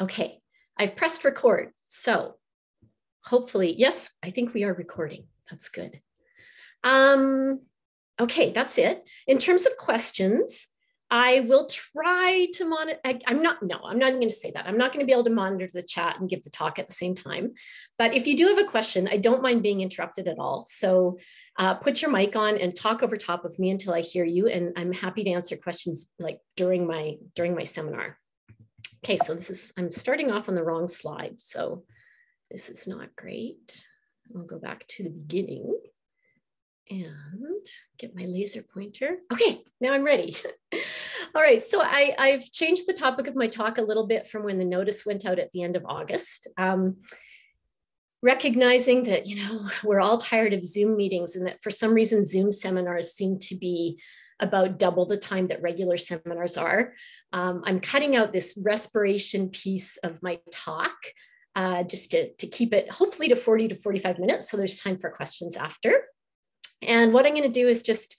Okay, I've pressed record. So hopefully, yes, I think we are recording. That's good. Um, okay, that's it. In terms of questions, I will try to monitor. I'm not, no, I'm not going to say that. I'm not going to be able to monitor the chat and give the talk at the same time. But if you do have a question, I don't mind being interrupted at all. So uh, put your mic on and talk over top of me until I hear you. And I'm happy to answer questions like during my, during my seminar. Okay, so this is, I'm starting off on the wrong slide. So this is not great. I'll go back to the beginning and get my laser pointer. Okay, now I'm ready. All right, so I, I've changed the topic of my talk a little bit from when the notice went out at the end of August. Um, recognizing that, you know, we're all tired of Zoom meetings and that for some reason Zoom seminars seem to be about double the time that regular seminars are. Um, I'm cutting out this respiration piece of my talk uh, just to, to keep it hopefully to 40 to 45 minutes. So there's time for questions after. And what I'm going to do is just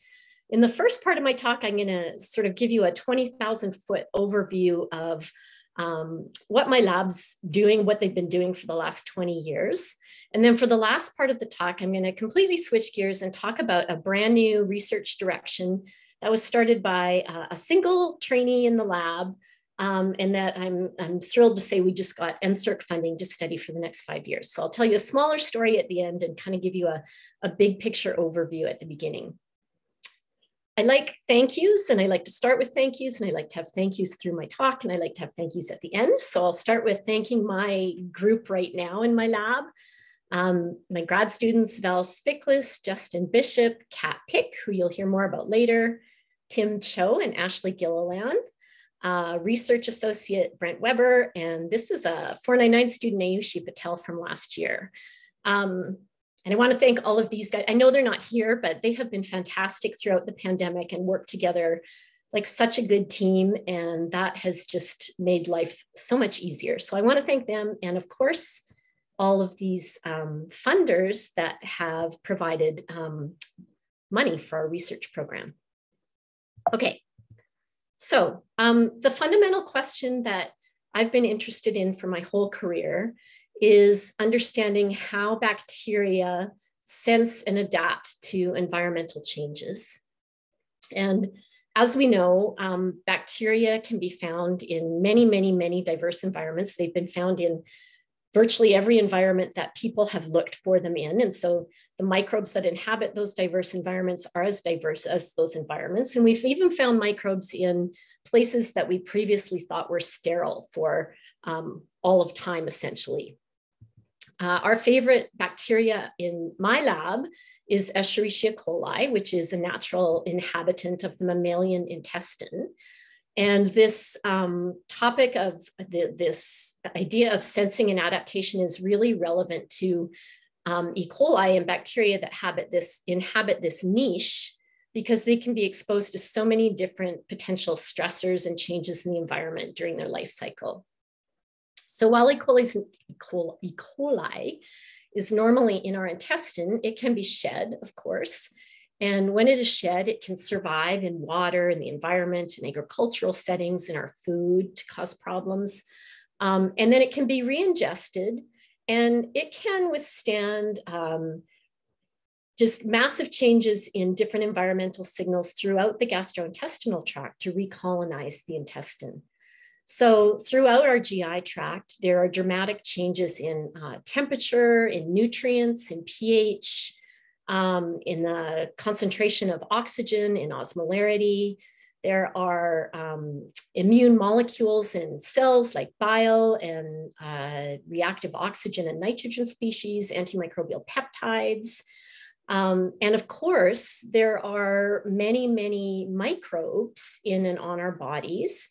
in the first part of my talk, I'm going to sort of give you a 20,000 foot overview of um, what my lab's doing, what they've been doing for the last 20 years. And then for the last part of the talk, I'm going to completely switch gears and talk about a brand new research direction that was started by uh, a single trainee in the lab um, and that I'm, I'm thrilled to say we just got NSERC funding to study for the next five years. So I'll tell you a smaller story at the end and kind of give you a, a big picture overview at the beginning. I like thank yous and I like to start with thank yous and I like to have thank yous through my talk and I like to have thank yous at the end. So I'll start with thanking my group right now in my lab. Um, my grad students, Val Spiklis, Justin Bishop, Kat Pick, who you'll hear more about later, Tim Cho and Ashley Gilliland, uh, research associate Brent Weber, and this is a 499 student Ayushi Patel from last year. Um, and I want to thank all of these guys. I know they're not here, but they have been fantastic throughout the pandemic and worked together like such a good team. And that has just made life so much easier. So I want to thank them. And of course, all of these um, funders that have provided um, money for our research program. Okay, so um, the fundamental question that I've been interested in for my whole career is understanding how bacteria sense and adapt to environmental changes. And as we know, um, bacteria can be found in many, many, many diverse environments. They've been found in virtually every environment that people have looked for them in. And so the microbes that inhabit those diverse environments are as diverse as those environments. And we've even found microbes in places that we previously thought were sterile for um, all of time, essentially. Uh, our favorite bacteria in my lab is Escherichia coli, which is a natural inhabitant of the mammalian intestine. And this um, topic of the, this idea of sensing and adaptation is really relevant to um, E. coli and bacteria that habit this, inhabit this niche because they can be exposed to so many different potential stressors and changes in the environment during their life cycle. So while E. coli, e. coli is normally in our intestine, it can be shed, of course, and when it is shed, it can survive in water, in the environment, in agricultural settings, in our food to cause problems. Um, and then it can be re-ingested and it can withstand um, just massive changes in different environmental signals throughout the gastrointestinal tract to recolonize the intestine. So throughout our GI tract, there are dramatic changes in uh, temperature, in nutrients, in pH, um, in the concentration of oxygen, in osmolarity. There are um, immune molecules in cells like bile and uh, reactive oxygen and nitrogen species, antimicrobial peptides. Um, and of course, there are many, many microbes in and on our bodies,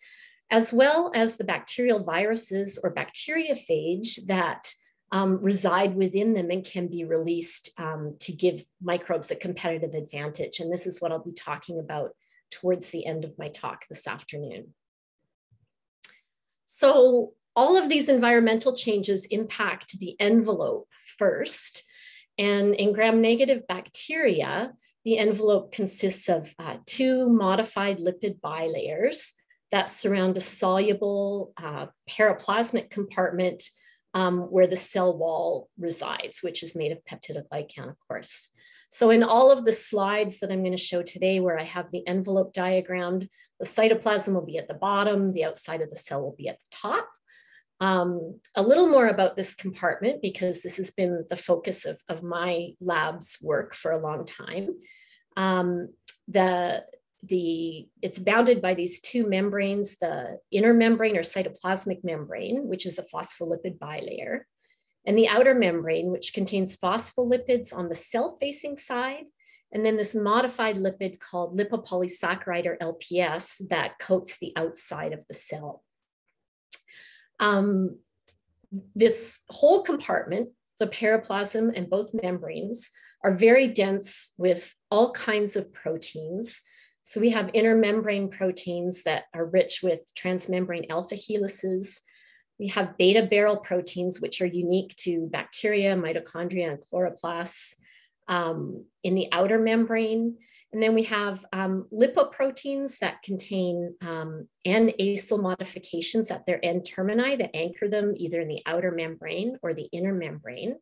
as well as the bacterial viruses or bacteriophage that um, reside within them and can be released um, to give microbes a competitive advantage. And this is what I'll be talking about towards the end of my talk this afternoon. So all of these environmental changes impact the envelope first. And in gram-negative bacteria, the envelope consists of uh, two modified lipid bilayers that surround a soluble uh, paraplasmic compartment um, where the cell wall resides, which is made of peptidoglycan, of course. So in all of the slides that I'm going to show today, where I have the envelope diagrammed, the cytoplasm will be at the bottom, the outside of the cell will be at the top. Um, a little more about this compartment, because this has been the focus of, of my lab's work for a long time. Um, the, the, it's bounded by these two membranes, the inner membrane or cytoplasmic membrane, which is a phospholipid bilayer, and the outer membrane, which contains phospholipids on the cell-facing side, and then this modified lipid called lipopolysaccharide or LPS that coats the outside of the cell. Um, this whole compartment, the periplasm and both membranes, are very dense with all kinds of proteins. So we have intermembrane proteins that are rich with transmembrane alpha helices. We have beta barrel proteins, which are unique to bacteria, mitochondria, and chloroplasts um, in the outer membrane. And then we have um, lipoproteins that contain um, N-acyl modifications at their N termini that anchor them either in the outer membrane or the inner membrane.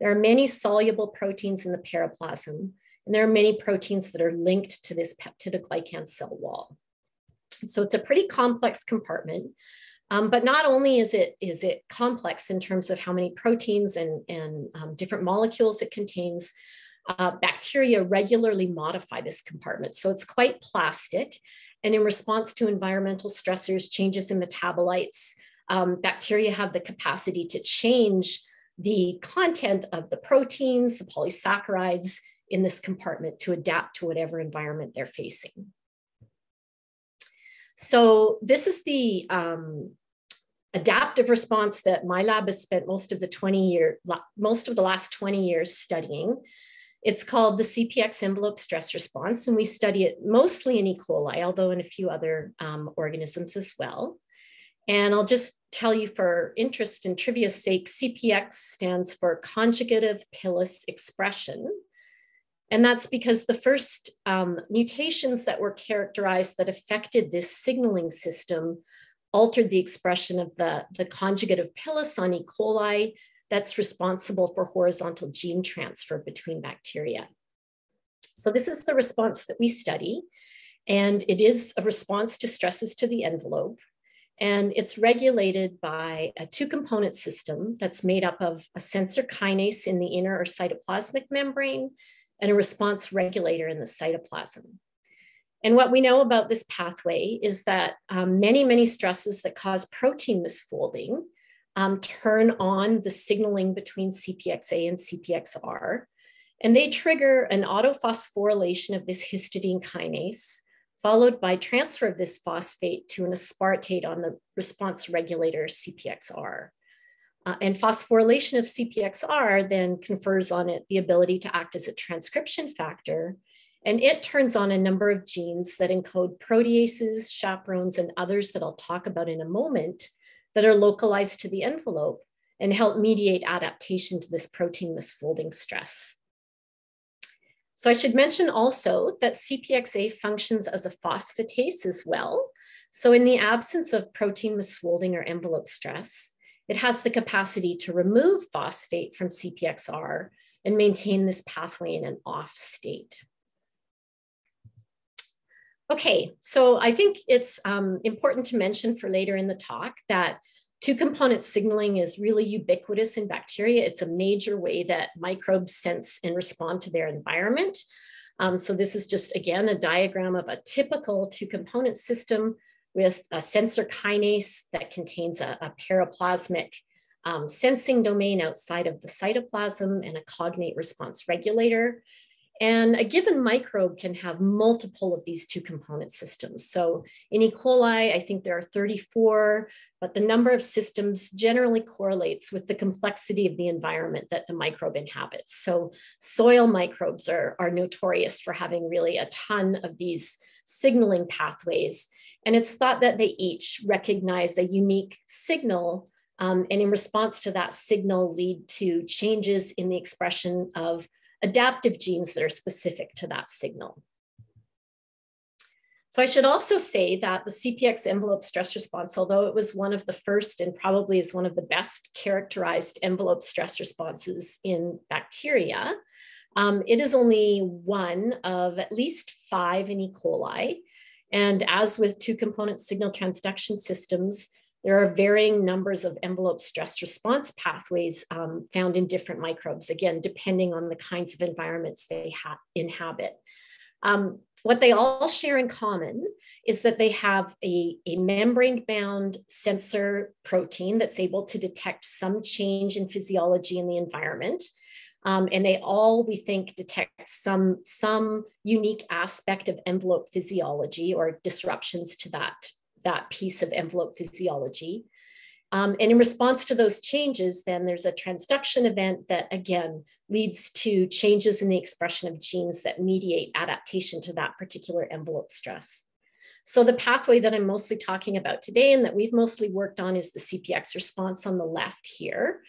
There are many soluble proteins in the periplasm, and there are many proteins that are linked to this peptidoglycan cell wall. So it's a pretty complex compartment. Um, but not only is it, is it complex in terms of how many proteins and, and um, different molecules it contains, uh, bacteria regularly modify this compartment. So it's quite plastic. And in response to environmental stressors, changes in metabolites, um, bacteria have the capacity to change the content of the proteins, the polysaccharides in this compartment to adapt to whatever environment they're facing. So this is the um, adaptive response that my lab has spent most of the 20 year, most of the last 20 years studying. It's called the CPX envelope stress response, and we study it mostly in E. coli, although in a few other um, organisms as well. And I'll just tell you for interest and trivia's sake, CPX stands for conjugative pilus expression. And that's because the first um, mutations that were characterized that affected this signaling system altered the expression of the, the conjugative pilus on E. coli that's responsible for horizontal gene transfer between bacteria. So this is the response that we study. And it is a response to stresses to the envelope. And it's regulated by a two component system that's made up of a sensor kinase in the inner or cytoplasmic membrane and a response regulator in the cytoplasm. And what we know about this pathway is that um, many, many stresses that cause protein misfolding um, turn on the signaling between CPXA and CPXR. And they trigger an autophosphorylation of this histidine kinase, followed by transfer of this phosphate to an aspartate on the response regulator CPXR. Uh, and phosphorylation of CPXR then confers on it the ability to act as a transcription factor. And it turns on a number of genes that encode proteases, chaperones, and others that I'll talk about in a moment that are localized to the envelope and help mediate adaptation to this protein misfolding stress. So I should mention also that CPXA functions as a phosphatase as well. So in the absence of protein misfolding or envelope stress, it has the capacity to remove phosphate from CPXR and maintain this pathway in an off state. Okay, so I think it's um, important to mention for later in the talk that two component signaling is really ubiquitous in bacteria. It's a major way that microbes sense and respond to their environment. Um, so this is just, again, a diagram of a typical two component system with a sensor kinase that contains a, a periplasmic um, sensing domain outside of the cytoplasm and a cognate response regulator. And a given microbe can have multiple of these two component systems. So in E. coli, I think there are 34, but the number of systems generally correlates with the complexity of the environment that the microbe inhabits. So soil microbes are, are notorious for having really a ton of these signaling pathways. And it's thought that they each recognize a unique signal um, and in response to that signal lead to changes in the expression of adaptive genes that are specific to that signal. So I should also say that the CPX envelope stress response, although it was one of the first and probably is one of the best characterized envelope stress responses in bacteria, um, it is only one of at least five in E. coli. And as with two component signal transduction systems, there are varying numbers of envelope stress response pathways um, found in different microbes, again, depending on the kinds of environments they inhabit. Um, what they all share in common is that they have a, a membrane bound sensor protein that's able to detect some change in physiology in the environment. Um, and they all, we think, detect some, some unique aspect of envelope physiology or disruptions to that, that piece of envelope physiology. Um, and in response to those changes, then there's a transduction event that again leads to changes in the expression of genes that mediate adaptation to that particular envelope stress. So the pathway that I'm mostly talking about today and that we've mostly worked on is the CPX response on the left here.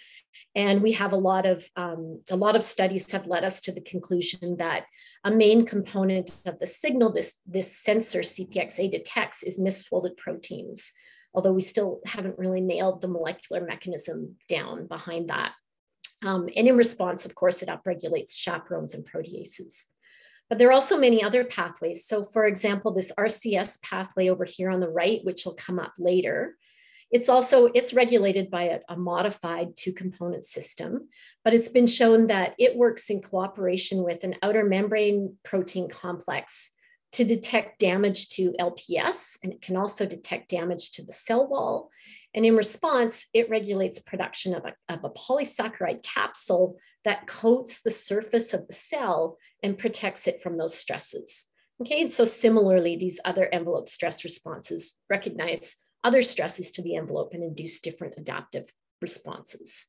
And we have a lot of um, a lot of studies have led us to the conclusion that a main component of the signal this, this sensor CPXA detects is misfolded proteins although we still haven't really nailed the molecular mechanism down behind that. Um, and in response, of course, it upregulates chaperones and proteases. But there are also many other pathways. So for example, this RCS pathway over here on the right, which will come up later, it's also, it's regulated by a, a modified two component system, but it's been shown that it works in cooperation with an outer membrane protein complex to detect damage to LPS, and it can also detect damage to the cell wall. And in response, it regulates production of a, of a polysaccharide capsule that coats the surface of the cell and protects it from those stresses. Okay, and so similarly, these other envelope stress responses recognize other stresses to the envelope and induce different adaptive responses.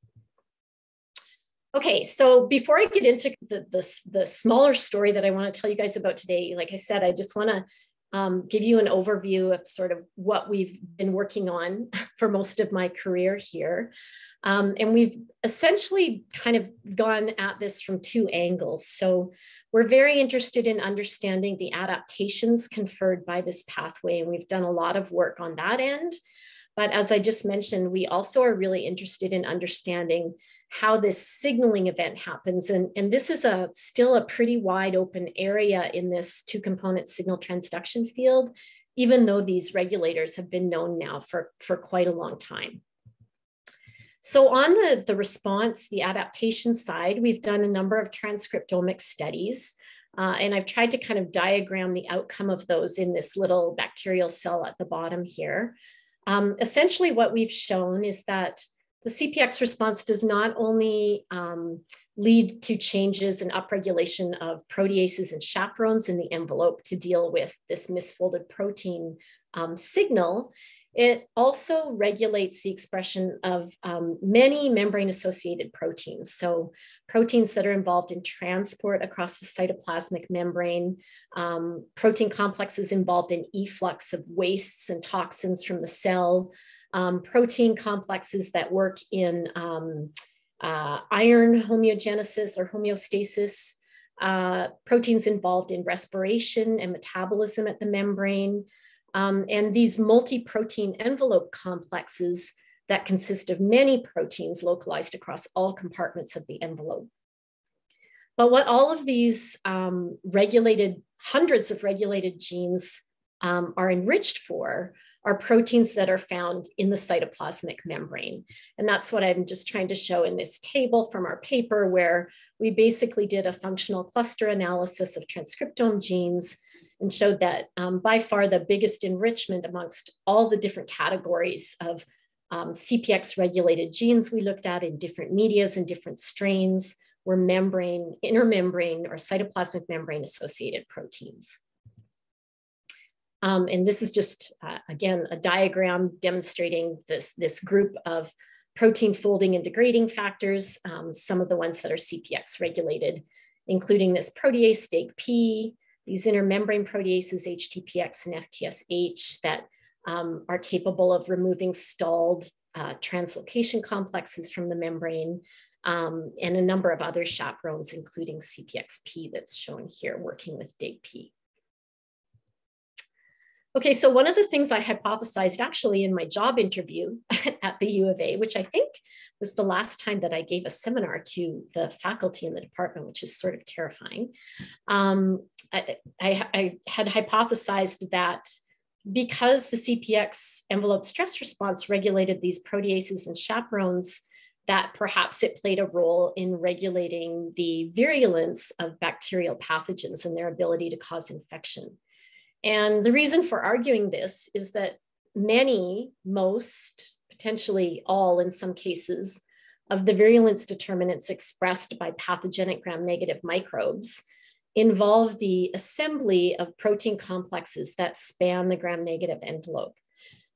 Okay, so before I get into the, the, the, smaller story that I want to tell you guys about today, like I said, I just want to um, give you an overview of sort of what we've been working on for most of my career here. Um, and we've essentially kind of gone at this from two angles. So we're very interested in understanding the adaptations conferred by this pathway, and we've done a lot of work on that end. But as I just mentioned, we also are really interested in understanding how this signaling event happens. And, and this is a still a pretty wide open area in this two component signal transduction field, even though these regulators have been known now for, for quite a long time. So on the, the response, the adaptation side, we've done a number of transcriptomic studies. Uh, and I've tried to kind of diagram the outcome of those in this little bacterial cell at the bottom here. Um, essentially, what we've shown is that the CPX response does not only um, lead to changes in upregulation of proteases and chaperones in the envelope to deal with this misfolded protein um, signal, it also regulates the expression of um, many membrane associated proteins. So proteins that are involved in transport across the cytoplasmic membrane, um, protein complexes involved in efflux of wastes and toxins from the cell, um, protein complexes that work in um, uh, iron homeogenesis or homeostasis, uh, proteins involved in respiration and metabolism at the membrane, um, and these multi-protein envelope complexes that consist of many proteins localized across all compartments of the envelope. But what all of these um, regulated, hundreds of regulated genes um, are enriched for are proteins that are found in the cytoplasmic membrane. And that's what I'm just trying to show in this table from our paper where we basically did a functional cluster analysis of transcriptome genes and showed that um, by far the biggest enrichment amongst all the different categories of um, CPX regulated genes we looked at in different medias and different strains were membrane, intermembrane or cytoplasmic membrane associated proteins. Um, and this is just, uh, again, a diagram demonstrating this, this group of protein folding and degrading factors, um, some of the ones that are CPX regulated, including this protease, DAGP, these intermembrane proteases, HTPX and FTSH, that um, are capable of removing stalled uh, translocation complexes from the membrane, um, and a number of other chaperones, including CPXP that's shown here working with DAGP. Okay, so one of the things I hypothesized actually in my job interview at the U of A, which I think was the last time that I gave a seminar to the faculty in the department, which is sort of terrifying. Um, I, I, I had hypothesized that because the CPX envelope stress response regulated these proteases and chaperones, that perhaps it played a role in regulating the virulence of bacterial pathogens and their ability to cause infection. And the reason for arguing this is that many, most, potentially all in some cases, of the virulence determinants expressed by pathogenic gram negative microbes involve the assembly of protein complexes that span the gram negative envelope.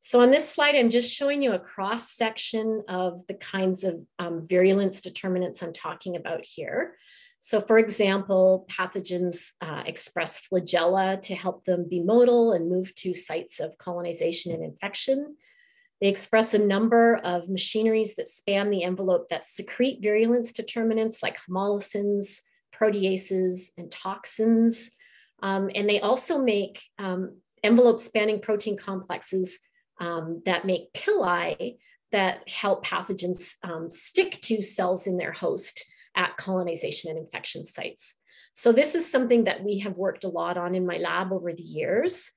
So on this slide, I'm just showing you a cross section of the kinds of um, virulence determinants I'm talking about here. So for example, pathogens uh, express flagella to help them be motile and move to sites of colonization and infection. They express a number of machineries that span the envelope that secrete virulence determinants like homolysins, proteases, and toxins. Um, and they also make um, envelope spanning protein complexes um, that make pili that help pathogens um, stick to cells in their host at colonization and infection sites. So this is something that we have worked a lot on in my lab over the years.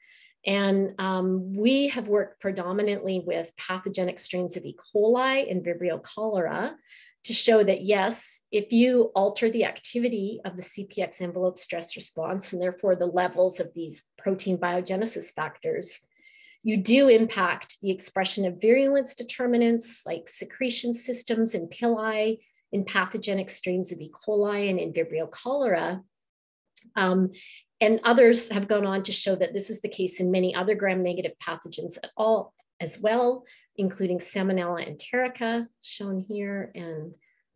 And um, we have worked predominantly with pathogenic strains of E. coli and Vibrio cholera to show that yes, if you alter the activity of the CPX envelope stress response and therefore the levels of these protein biogenesis factors, you do impact the expression of virulence determinants like secretion systems and pili in pathogenic strains of E. coli and in Vibrio cholera. Um, and others have gone on to show that this is the case in many other gram-negative pathogens at all as well, including Salmonella enterica, shown here. And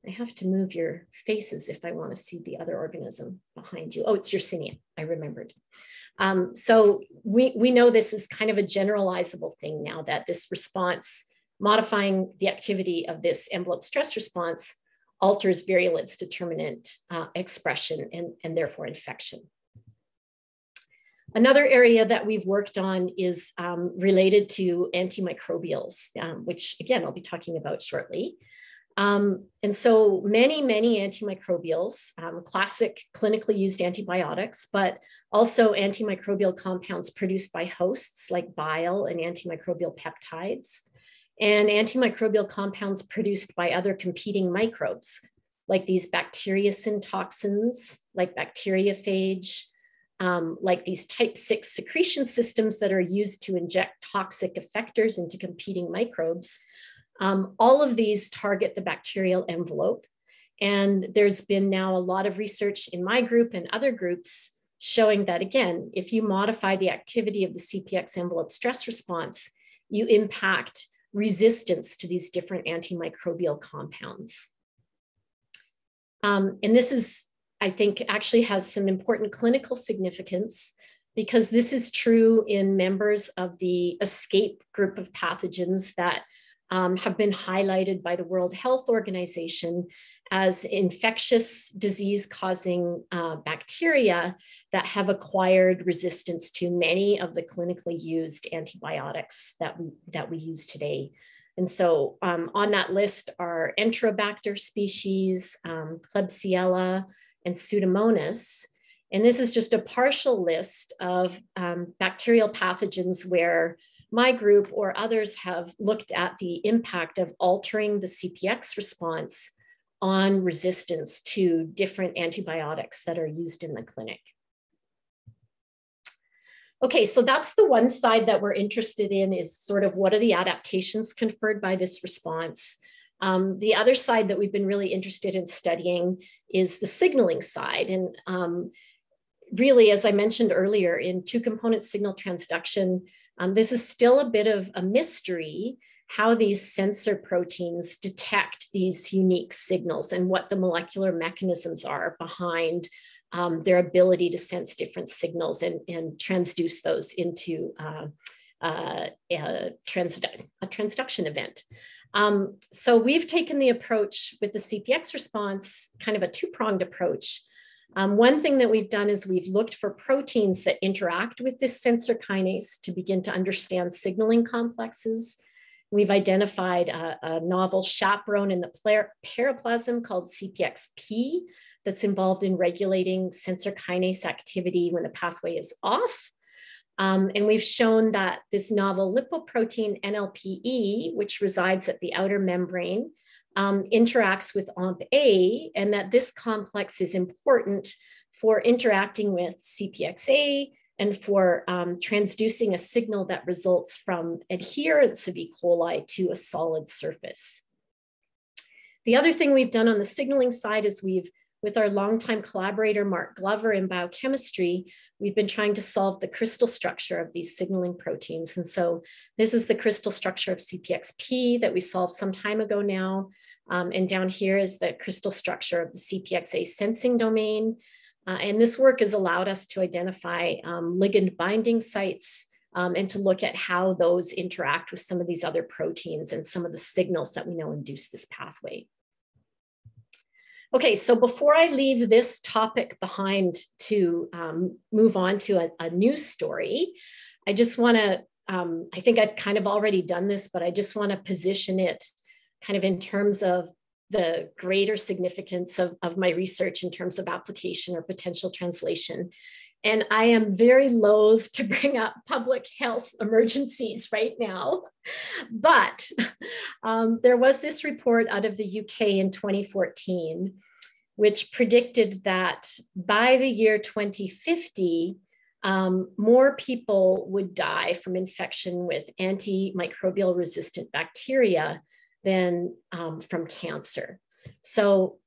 I have to move your faces if I want to see the other organism behind you. Oh, it's Yersinia, I remembered. Um, so we, we know this is kind of a generalizable thing now that this response, modifying the activity of this envelope stress response alters virulence determinant uh, expression and, and therefore infection. Another area that we've worked on is um, related to antimicrobials, um, which again, I'll be talking about shortly. Um, and so many, many antimicrobials, um, classic clinically used antibiotics, but also antimicrobial compounds produced by hosts like bile and antimicrobial peptides, and antimicrobial compounds produced by other competing microbes, like these bacteriocin toxins, like bacteriophage, um, like these type 6 secretion systems that are used to inject toxic effectors into competing microbes. Um, all of these target the bacterial envelope. And there's been now a lot of research in my group and other groups showing that, again, if you modify the activity of the CPX envelope stress response, you impact resistance to these different antimicrobial compounds. Um, and this is, I think, actually has some important clinical significance because this is true in members of the ESCAPE group of pathogens that um, have been highlighted by the World Health Organization as infectious disease causing uh, bacteria that have acquired resistance to many of the clinically used antibiotics that we, that we use today. And so um, on that list are Enterobacter species, um, Klebsiella, and Pseudomonas. And this is just a partial list of um, bacterial pathogens where my group or others have looked at the impact of altering the CPX response on resistance to different antibiotics that are used in the clinic. Okay, so that's the one side that we're interested in is sort of what are the adaptations conferred by this response. Um, the other side that we've been really interested in studying is the signaling side. And um, really, as I mentioned earlier, in two component signal transduction, um, this is still a bit of a mystery how these sensor proteins detect these unique signals and what the molecular mechanisms are behind um, their ability to sense different signals and, and transduce those into uh, uh, a, transdu a, transduction event. Um, so we've taken the approach with the CPX response, kind of a two-pronged approach Um, one thing that we've done is we've looked for proteins that interact with this sensor kinase to begin to understand signaling complexes. We've identified a, a novel chaperone in the periplasm called CPXP that's involved in regulating sensor kinase activity when the pathway is off. Um, and we've shown that this novel lipoprotein NLPE, which resides at the outer membrane, um, interacts with OMP-A, and that this complex is important for interacting with CPXA and for um, transducing a signal that results from adherence of E. coli to a solid surface. The other thing we've done on the signaling side is we've with our longtime collaborator, Mark Glover in biochemistry, we've been trying to solve the crystal structure of these signaling proteins. And so this is the crystal structure of CPXP that we solved some time ago now. Um, and down here is the crystal structure of the CPXA sensing domain. Uh, and this work has allowed us to identify um, ligand binding sites um, and to look at how those interact with some of these other proteins and some of the signals that we know induce this pathway. Okay, so before I leave this topic behind to um, move on to a, a, new story, I just want to, um, I think I've kind of already done this, but I just want to position it kind of in terms of the greater significance of, of my research in terms of application or potential translation. And I am very loath to bring up public health emergencies right now. But um, there was this report out of the UK in 2014, which predicted that by the year 2050, um, more people would die from infection with antimicrobial resistant bacteria than um, from cancer. So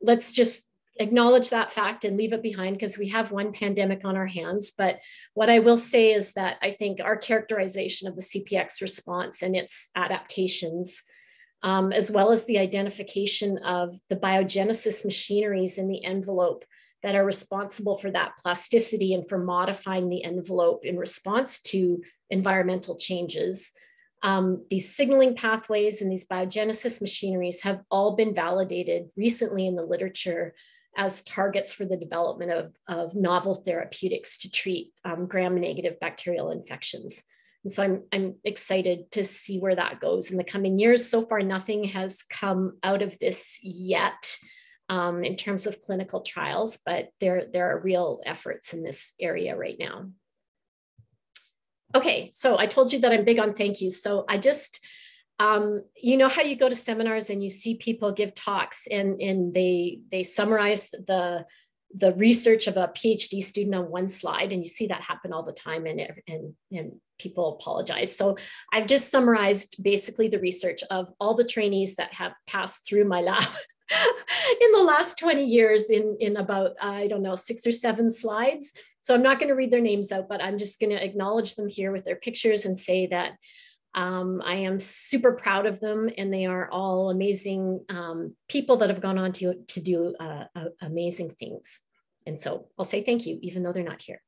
let's just acknowledge that fact and leave it behind because we have one pandemic on our hands. But what I will say is that I think our characterization of the CPX response and its adaptations, um, as well as the identification of the biogenesis machineries in the envelope that are responsible for that plasticity and for modifying the envelope in response to environmental changes, um, these signaling pathways and these biogenesis machineries have all been validated recently in the literature as targets for the development of, of novel therapeutics to treat um, gram-negative bacterial infections. And so I'm, I'm excited to see where that goes in the coming years. So far, nothing has come out of this yet um, in terms of clinical trials, but there, there are real efforts in this area right now. Okay, so I told you that I'm big on thank yous. So I just, um, you know how you go to seminars and you see people give talks and, and they, they summarize the, the research of a PhD student on one slide, and you see that happen all the time, and, and, and people apologize. So I've just summarized basically the research of all the trainees that have passed through my lab in the last 20 years in, in about, I don't know, six or seven slides. So I'm not going to read their names out, but I'm just going to acknowledge them here with their pictures and say that um, I am super proud of them and they are all amazing um, people that have gone on to, to do uh, uh, amazing things. And so I'll say thank you, even though they're not here.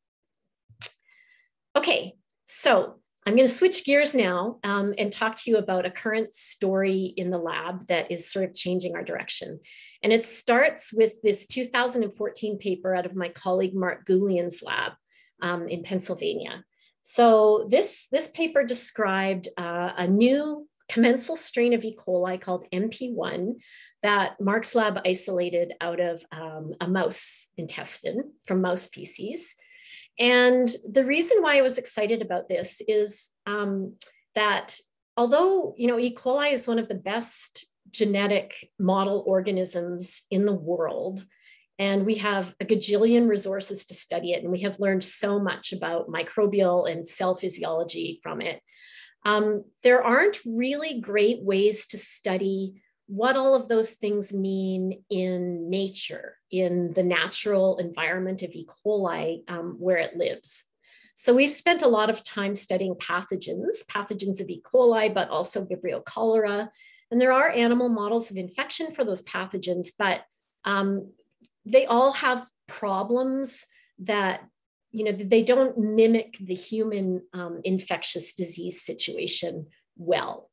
Okay, so I'm going to switch gears now um, and talk to you about a current story in the lab that is sort of changing our direction. And it starts with this 2014 paper out of my colleague Mark Goulian's lab um, in Pennsylvania. So this, this paper described uh, a new commensal strain of E. coli called MP1 that Mark's lab isolated out of um, a mouse intestine from mouse species. And the reason why I was excited about this is um, that although you know E. coli is one of the best genetic model organisms in the world, and we have a gajillion resources to study it, and we have learned so much about microbial and cell physiology from it. Um, there aren't really great ways to study what all of those things mean in nature, in the natural environment of E. coli um, where it lives. So we've spent a lot of time studying pathogens, pathogens of E. coli, but also Vibrio cholera. And there are animal models of infection for those pathogens, but um, they all have problems that you know they don't mimic the human um, infectious disease situation well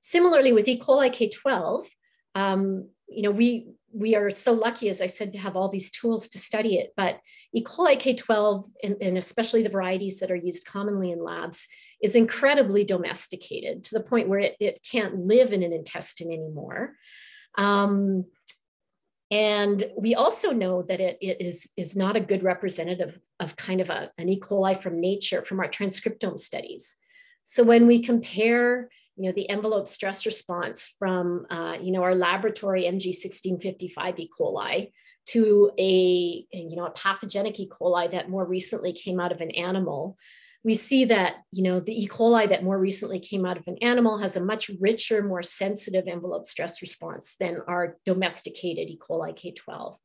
Similarly, with E. coli K12, um, you know, we we are so lucky, as I said, to have all these tools to study it. But E. coli K12, and, and especially the varieties that are used commonly in labs, is incredibly domesticated to the point where it, it can't live in an intestine anymore. Um, and we also know that it, it is, is not a good representative of kind of a, an E. coli from nature from our transcriptome studies. So when we compare you know, the envelope stress response from, uh, you know, our laboratory MG1655 E. coli to a, you know, a pathogenic E. coli that more recently came out of an animal, we see that, you know, the E. coli that more recently came out of an animal has a much richer, more sensitive envelope stress response than our domesticated E. coli K12.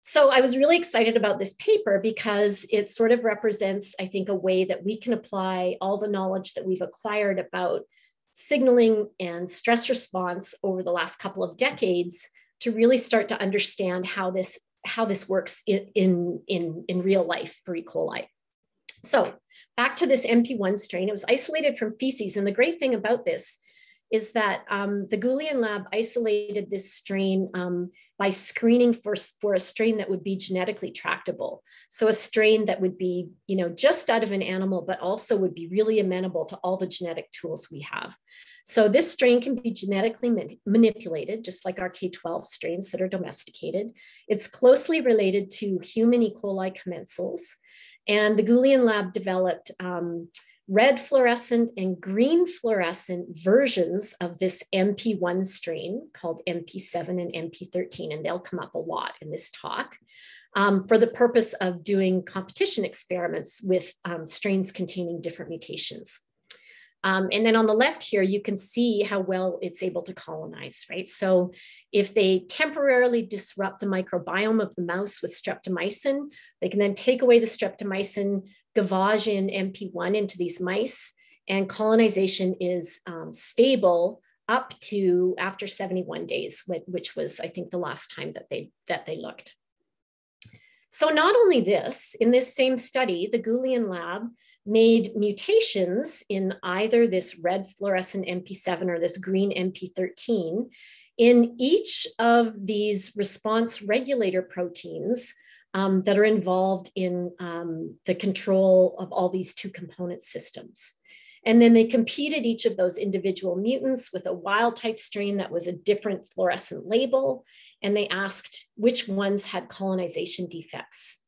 So I was really excited about this paper because it sort of represents, I think, a way that we can apply all the knowledge that we've acquired about signaling and stress response over the last couple of decades to really start to understand how this how this works in in in, real life for E. coli. So back to this MP1 strain, it was isolated from feces. And the great thing about this is that um, the Goulian lab isolated this strain um, by screening for, for a strain that would be genetically tractable. So a strain that would be, you know, just out of an animal, but also would be really amenable to all the genetic tools we have. So this strain can be genetically ma manipulated, just like our K12 strains that are domesticated. It's closely related to human E. coli commensals. And the Goulian lab developed um, red fluorescent and green fluorescent versions of this MP1 strain called MP7 and MP13, and they'll come up a lot in this talk, um, for the purpose of doing competition experiments with um, strains containing different mutations. Um, and then on the left here, you can see how well it's able to colonize, right? So if they temporarily disrupt the microbiome of the mouse with streptomycin, they can then take away the streptomycin, gavage in MP1 into these mice, and colonization is um, stable up to after 71 days, which was, I think, the last time that they, that they looked. So not only this, in this same study, the Goulian lab made mutations in either this red fluorescent MP7 or this green MP13 in each of these response regulator proteins um, that are involved in um, the control of all these two component systems. And then they competed each of those individual mutants with a wild type strain that was a different fluorescent label. And they asked which ones had colonization defects.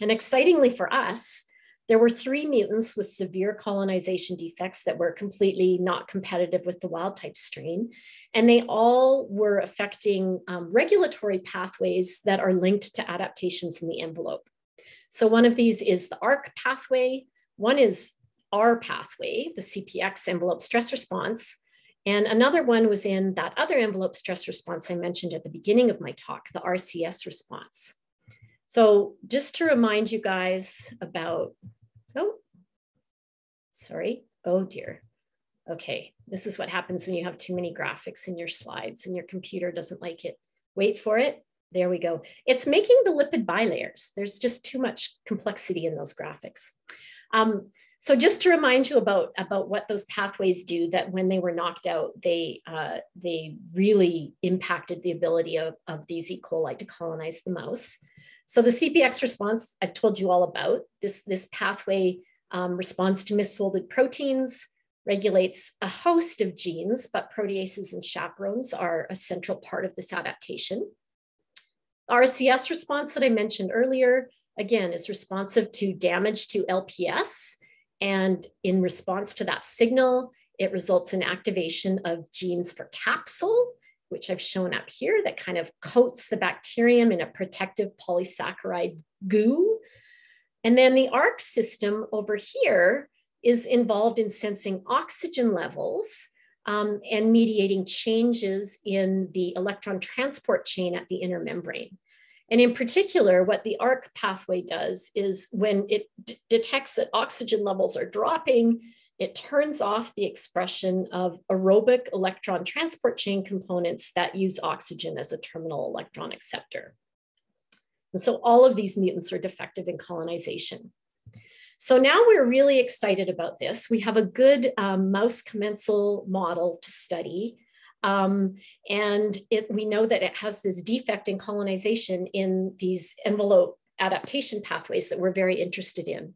And excitingly for us, there were three mutants with severe colonization defects that were completely not competitive with the wild type strain. And they all were affecting um, regulatory pathways that are linked to adaptations in the envelope. So one of these is the ARC pathway. One is R pathway, the CPX envelope stress response. And another one was in that other envelope stress response I mentioned at the beginning of my talk, the RCS response. So just to remind you guys about, oh, sorry, oh dear. Okay, this is what happens when you have too many graphics in your slides and your computer doesn't like it. Wait for it. There we go. It's making the lipid bilayers. There's just too much complexity in those graphics. Um, so just to remind you about, about what those pathways do, that when they were knocked out, they, uh, they really impacted the ability of, of these E. coli to colonize the mouse. So the CPX response I've told you all about. This, this pathway um, responds to misfolded proteins, regulates a host of genes, but proteases and chaperones are a central part of this adaptation. RCS response that I mentioned earlier, again, is responsive to damage to LPS. And in response to that signal, it results in activation of genes for capsule which I've shown up here that kind of coats the bacterium in a protective polysaccharide goo. And then the ARC system over here is involved in sensing oxygen levels um, and mediating changes in the electron transport chain at the inner membrane. And in particular, what the ARC pathway does is when it detects that oxygen levels are dropping, it turns off the expression of aerobic electron transport chain components that use oxygen as a terminal electron acceptor. And so all of these mutants are defective in colonization. So now we're really excited about this. We have a good um, mouse commensal model to study. Um, and it, we know that it has this defect in colonization in these envelope adaptation pathways that we're very interested in.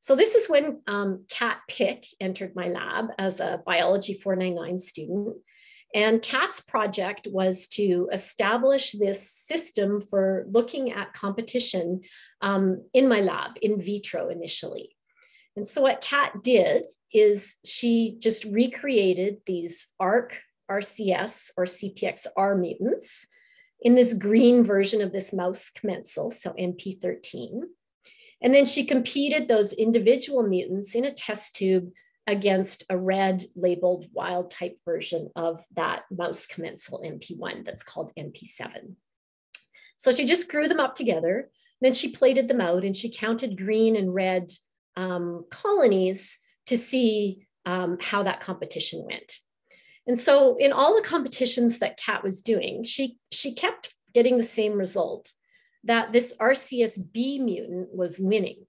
So this is when um, Kat Pick entered my lab as a biology 499 student. And Kat's project was to establish this system for looking at competition um, in my lab in vitro initially. And so what Kat did is she just recreated these ARC, RCS, or CPXR mutants in this green version of this mouse commensal, so MP13. And then she competed those individual mutants in a test tube against a red labeled wild type version of that mouse commensal MP1 that's called MP7. So she just grew them up together. Then she plated them out and she counted green and red um, colonies to see um, how that competition went. And so in all the competitions that Kat was doing, she, she kept getting the same result that this RCSB mutant was winning.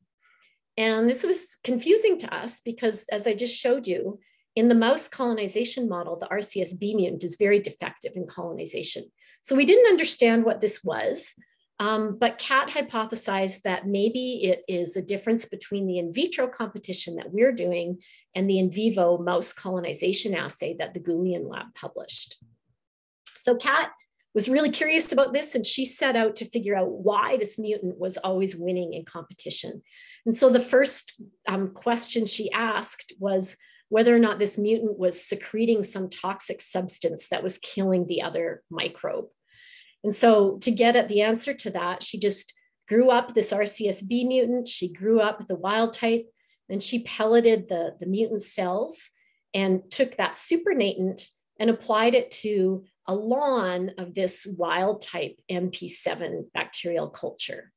And this was confusing to us because, as I just showed you, in the mouse colonization model, the RCSB mutant is very defective in colonization. So we didn't understand what this was, um, but Kat hypothesized that maybe it is a difference between the in vitro competition that we're doing and the in vivo mouse colonization assay that the Goulian lab published. So Kat was really curious about this and she set out to figure out why this mutant was always winning in competition. And so the first um, question she asked was whether or not this mutant was secreting some toxic substance that was killing the other microbe. And so to get at the answer to that, she just grew up this RCSB mutant, she grew up the wild type, and she pelleted the, the mutant cells and took that supernatant and applied it to a lawn of this wild type MP7 bacterial culture.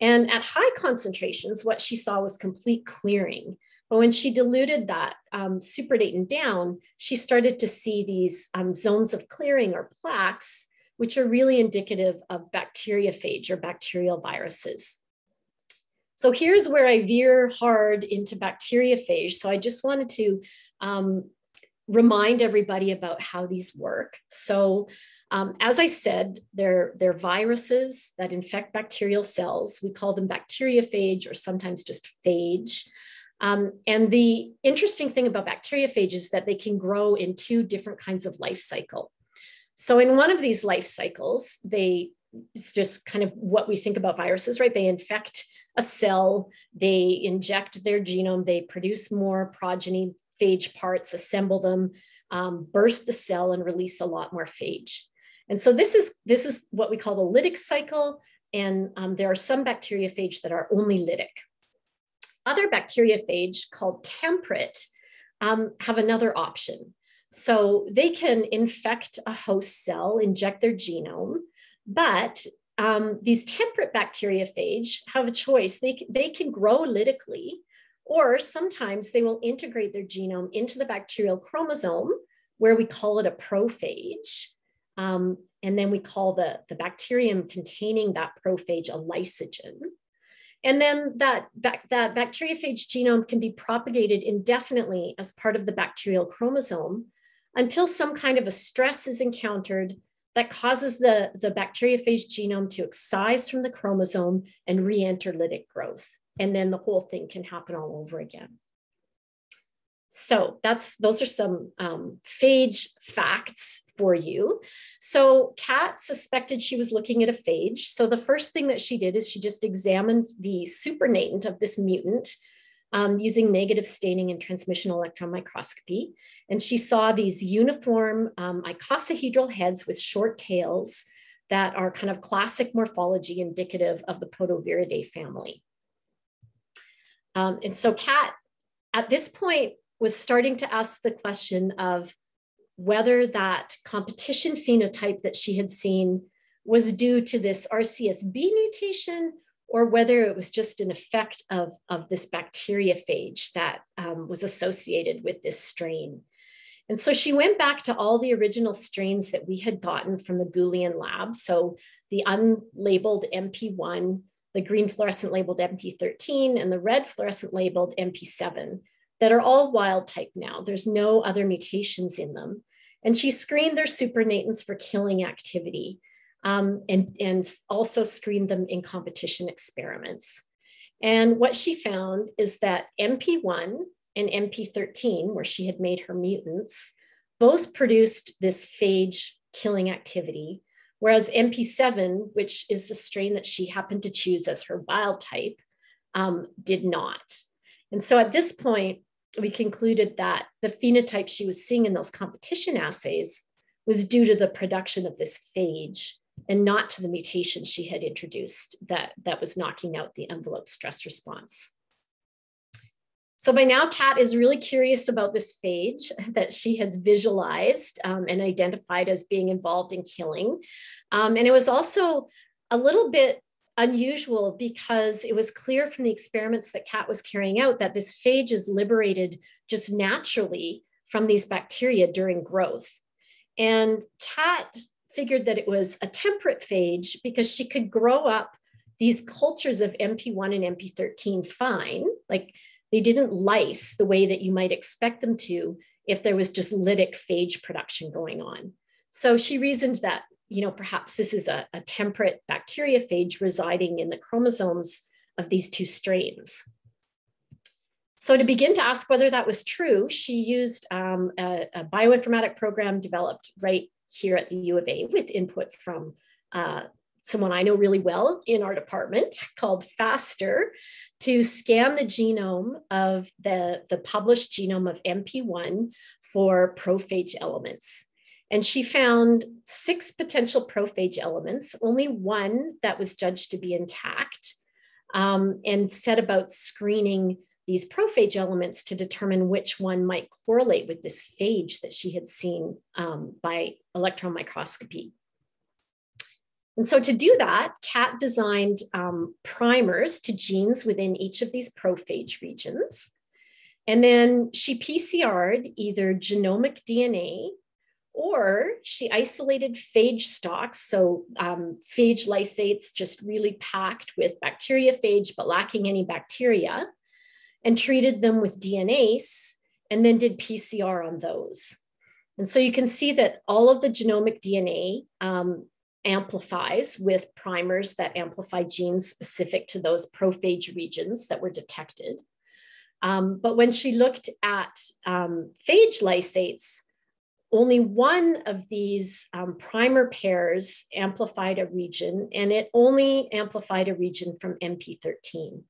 And at high concentrations, what she saw was complete clearing. But when she diluted that um, supernatant down, she started to see these um, zones of clearing or plaques, which are really indicative of bacteriophage or bacterial viruses. So here's where I veer hard into bacteriophage. So I just wanted to um, remind everybody about how these work. So um, as I said, they're, they're viruses that infect bacterial cells. We call them bacteriophage or sometimes just phage. Um, and the interesting thing about bacteriophage is that they can grow in two different kinds of life cycle. So in one of these life cycles, they it's just kind of what we think about viruses, right? They infect a cell, they inject their genome, they produce more progeny phage parts, assemble them, um, burst the cell and release a lot more phage. And so this is, this is what we call the lytic cycle. And um, there are some bacteriophage that are only lytic. Other bacteriophage called temperate um, have another option. So they can infect a host cell, inject their genome, but um, these temperate bacteriophage have a choice. They, they can grow lytically, or sometimes they will integrate their genome into the bacterial chromosome, where we call it a prophage. Um, and then we call the, the bacterium containing that prophage a lysogen. And then that, that, bacteriophage genome can be propagated indefinitely as part of the bacterial chromosome until some kind of a stress is encountered that causes the, the bacteriophage genome to excise from the chromosome and re-enter lytic growth. And then the whole thing can happen all over again. So that's those are some um, phage facts for you. So Kat suspected she was looking at a phage. So the first thing that she did is she just examined the supernatant of this mutant um, using negative staining and transmission electron microscopy. And she saw these uniform um, icosahedral heads with short tails that are kind of classic morphology indicative of the Podoviridae family. Um, and so Kat, at this point, was starting to ask the question of whether that competition phenotype that she had seen was due to this RCSB mutation or whether it was just an effect of, of this bacteriophage that um, was associated with this strain. And so she went back to all the original strains that we had gotten from the Goulian lab. So the unlabeled MP1, the green fluorescent labeled MP13, and the red fluorescent labeled MP7 that are all wild type now. There's no other mutations in them. And she screened their supernatants for killing activity um, and, and also screened them in competition experiments. And what she found is that MP1 and MP13, where she had made her mutants, both produced this phage killing activity, whereas MP7, which is the strain that she happened to choose as her wild type, um, did not. And so at this point, we concluded that the phenotype she was seeing in those competition assays was due to the production of this phage and not to the mutation she had introduced that, that was knocking out the envelope stress response. So by now, Kat is really curious about this phage that she has visualized um, and identified as being involved in killing. Um, and it was also a little bit unusual because it was clear from the experiments that Kat was carrying out that this phage is liberated just naturally from these bacteria during growth. And Kat figured that it was a temperate phage because she could grow up these cultures of MP1 and MP13 fine, like they didn't lyse the way that you might expect them to if there was just lytic phage production going on. So she reasoned that you know, perhaps this is a, a temperate bacteriophage residing in the chromosomes of these two strains. So to begin to ask whether that was true, she used um, a, a, bioinformatic program developed right here at the U of A with input from uh, someone I know really well in our department called FASTER to scan the genome of the, the published genome of MP1 for prophage elements. And she found six potential prophage elements, only one that was judged to be intact, um, and set about screening these prophage elements to determine which one might correlate with this phage that she had seen um, by electron microscopy. And so to do that, Kat designed um, primers to genes within each of these prophage regions. And then she PCR'd either genomic DNA or she isolated phage stocks, so um, phage lysates just really packed with bacteriophage but lacking any bacteria, and treated them with DNase, and then did PCR on those. And so you can see that all of the genomic DNA um, amplifies with primers that amplify genes specific to those prophage regions that were detected. Um, but when she looked at um, phage lysates, only one of these um, primer pairs amplified a region, and it only amplified a region from MP13.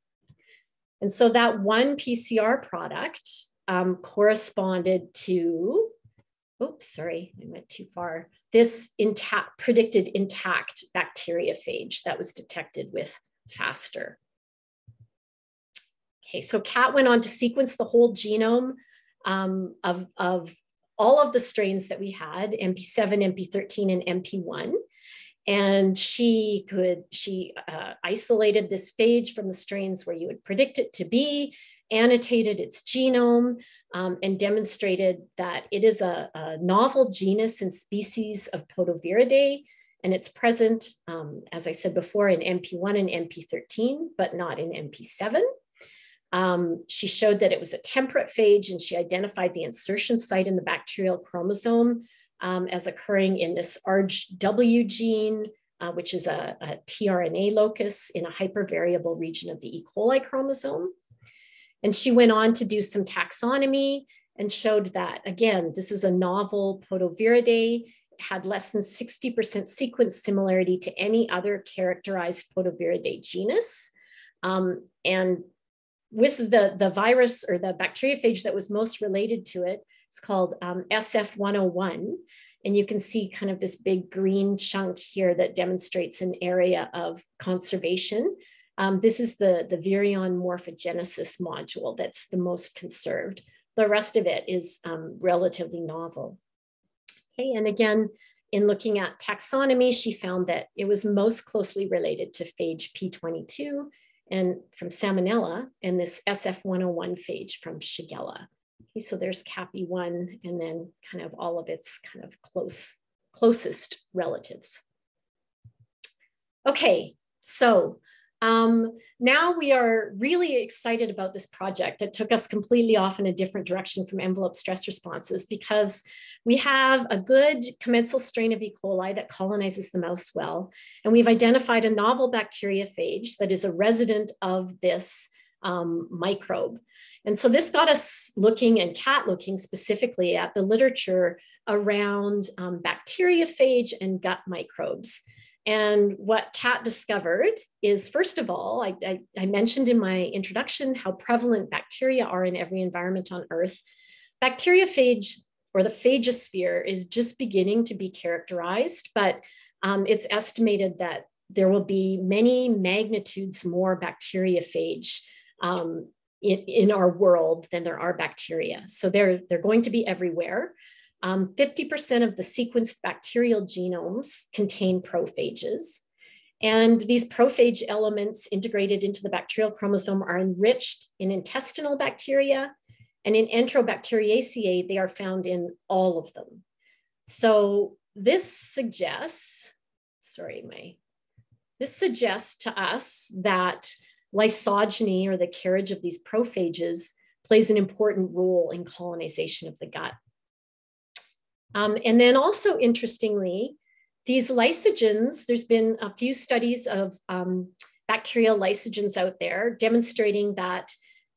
And so that one PCR product um, corresponded to, oops, sorry, I went too far. This intact, predicted intact bacteriophage that was detected with FASTER. Okay, so Kat went on to sequence the whole genome um, of, of all of the strains that we had, MP7, MP13, and MP1. And she could, she uh, isolated this phage from the strains where you would predict it to be, annotated its genome, um, and demonstrated that it is a, a, novel genus and species of Podoviridae, and it's present, um, as I said before, in MP1 and MP13, but not in MP7. Um, she showed that it was a temperate phage and she identified the insertion site in the bacterial chromosome um, as occurring in this ARG-W gene, uh, which is a, a, tRNA locus in a hypervariable region of the E. coli chromosome. And she went on to do some taxonomy and showed that, again, this is a novel Podoviridae, It had less than 60% sequence similarity to any other characterized Podoviridae genus. Um, and with the, the virus or the bacteriophage that was most related to it, it's called um, SF101. And you can see kind of this big green chunk here that demonstrates an area of conservation. Um, this is the, the virion morphogenesis module that's the most conserved. The rest of it is um, relatively novel. Okay, and again, in looking at taxonomy, she found that it was most closely related to phage P22 and from Salmonella and this SF101 phage from Shigella. Okay, so there's CAPI1 and then kind of all of its kind of close, closest relatives. Okay, so Um, now we are really excited about this project that took us completely off in a different direction from envelope stress responses because we have a good commensal strain of E. coli that colonizes the mouse well, and we've identified a novel bacteriophage that is a resident of this um, microbe. And so this got us looking and cat looking specifically at the literature around um, bacteriophage and gut microbes. And what Kat discovered is, first of all, I, I, I, mentioned in my introduction how prevalent bacteria are in every environment on Earth. Bacteriophage or the phagosphere is just beginning to be characterized, but um, it's estimated that there will be many magnitudes more bacteriophage um, in, in our world than there are bacteria. So they're, they're going to be everywhere. 50% um, of the sequenced bacterial genomes contain prophages. And these prophage elements integrated into the bacterial chromosome are enriched in intestinal bacteria. And in Enterobacteriaceae, they are found in all of them. So this suggests, sorry, my, this suggests to us that lysogeny or the carriage of these prophages plays an important role in colonization of the gut. Um, and then also interestingly, these lysogens, there's been a few studies of um, bacterial lysogens out there demonstrating that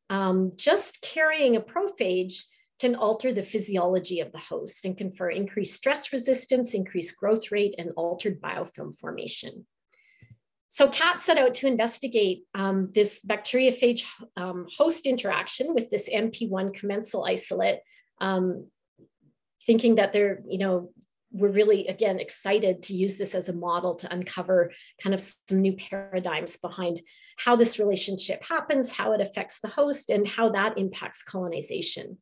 um, just carrying a prophage can alter the physiology of the host and confer increased stress resistance, increased growth rate, and altered biofilm formation. So Kat set out to investigate um, this bacteriophage um, host interaction with this MP1 commensal isolate um, thinking that they're, you know, we're really, again, excited to use this as a model to uncover kind of some new paradigms behind how this relationship happens, how it affects the host, and how that impacts colonization.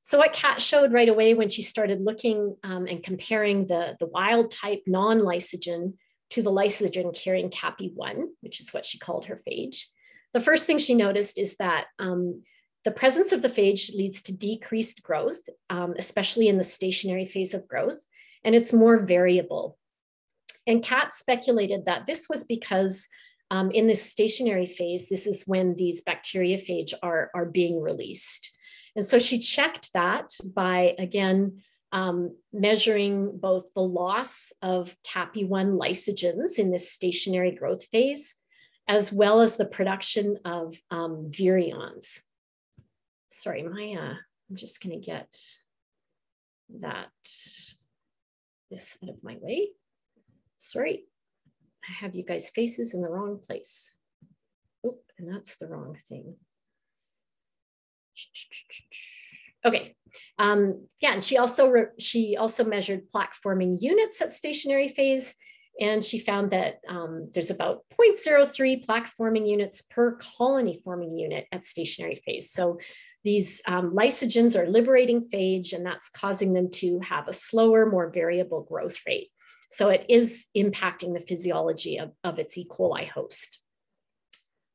So what Kat showed right away when she started looking um, and comparing the, the wild type non-lysogen to the lysogen carrying CAPI1, which is what she called her phage, the first thing she noticed is that um, the presence of the phage leads to decreased growth, um, especially in the stationary phase of growth, and it's more variable. And Kat speculated that this was because um, in this stationary phase, this is when these bacteriophage are, are being released. And so she checked that by, again, um, measuring both the loss of CAPI1 lysogens in this stationary growth phase, as well as the production of um, virions sorry, my, uh, I'm just gonna get that, this out of my way. Sorry, I have you guys' faces in the wrong place. Oh, and that's the wrong thing. Okay, um, yeah, and she also she also measured plaque forming units at stationary phase, and she found that um, there's about 0.03 plaque forming units per colony forming unit at stationary phase. So these um, lysogens are liberating phage, and that's causing them to have a slower, more variable growth rate. So it is impacting the physiology of, of its E. coli host.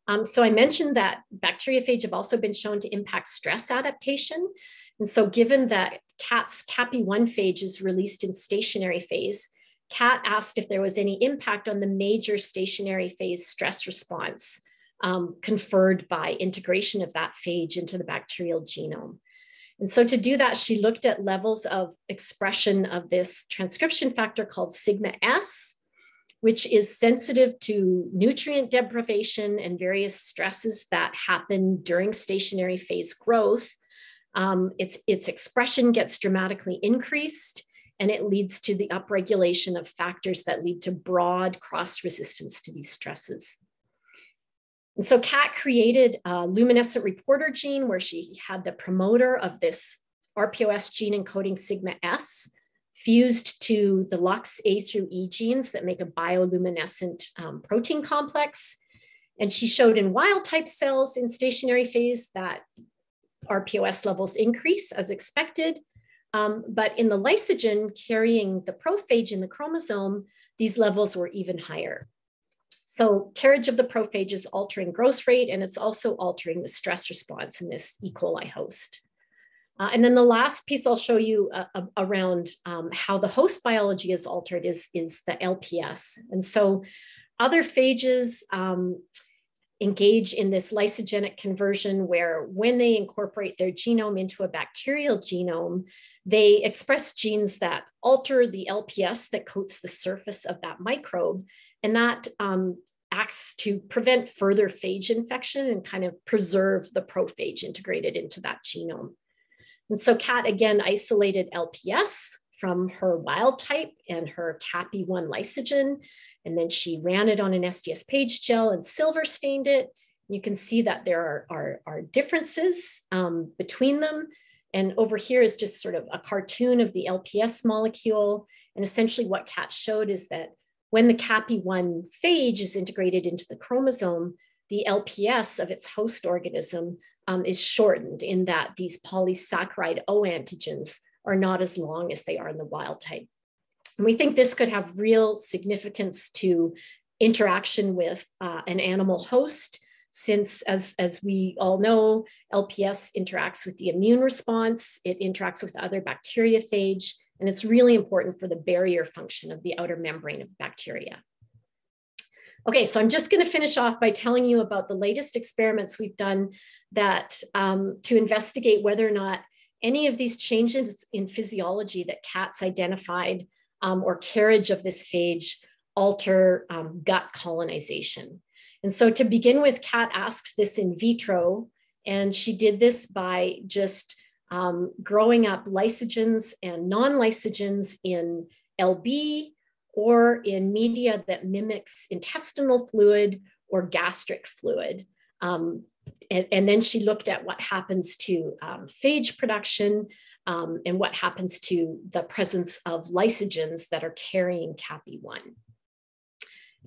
Um, so I mentioned that bacteriophage have also been shown to impact stress adaptation. And so given that cat's CAPI1 phage is released in stationary phase, Kat asked if there was any impact on the major stationary phase stress response um, conferred by integration of that phage into the bacterial genome. And so to do that, she looked at levels of expression of this transcription factor called sigma S, which is sensitive to nutrient deprivation and various stresses that happen during stationary phase growth. Um, its, its expression gets dramatically increased and it leads to the upregulation of factors that lead to broad cross resistance to these stresses. And so Kat created a luminescent reporter gene where she had the promoter of this RPOS gene encoding sigma S fused to the LUX A through E genes that make a bioluminescent um, protein complex. And she showed in wild type cells in stationary phase that RPOS levels increase as expected. Um, but in the lysogen carrying the prophage in the chromosome, these levels were even higher. So carriage of the prophage is altering growth rate and it's also altering the stress response in this E. coli host. Uh, and then the last piece I'll show you uh, uh, around um, how the host biology is altered is, is the LPS. And so other phages um, engage in this lysogenic conversion where when they incorporate their genome into a bacterial genome, they express genes that alter the LPS that coats the surface of that microbe. And that um, acts to prevent further phage infection and kind of preserve the prophage integrated into that genome. And so Kat again isolated LPS from her wild type and her CAPI1 lysogen and then she ran it on an SDS page gel and silver stained it. You can see that there are, are, are differences um, between them. And over here is just sort of a cartoon of the LPS molecule. And essentially what Kat showed is that when the CAPI1 phage is integrated into the chromosome, the LPS of its host organism um, is shortened in that these polysaccharide O antigens are not as long as they are in the wild type. And we think this could have real significance to interaction with uh, an animal host, since as, as we all know, LPS interacts with the immune response, it interacts with other bacteriophage, and it's really important for the barrier function of the outer membrane of bacteria. Okay, so I'm just going to finish off by telling you about the latest experiments we've done that um, to investigate whether or not any of these changes in physiology that Kat's identified um, or carriage of this phage alter um, gut colonization. And so to begin with, Kat asked this in vitro, and she did this by just um, growing up lysogens and non-lysogens in LB or in media that mimics intestinal fluid or gastric fluid. Um, and, and, then she looked at what happens to um, phage production um, and what happens to the presence of lysogens that are carrying CAPI1.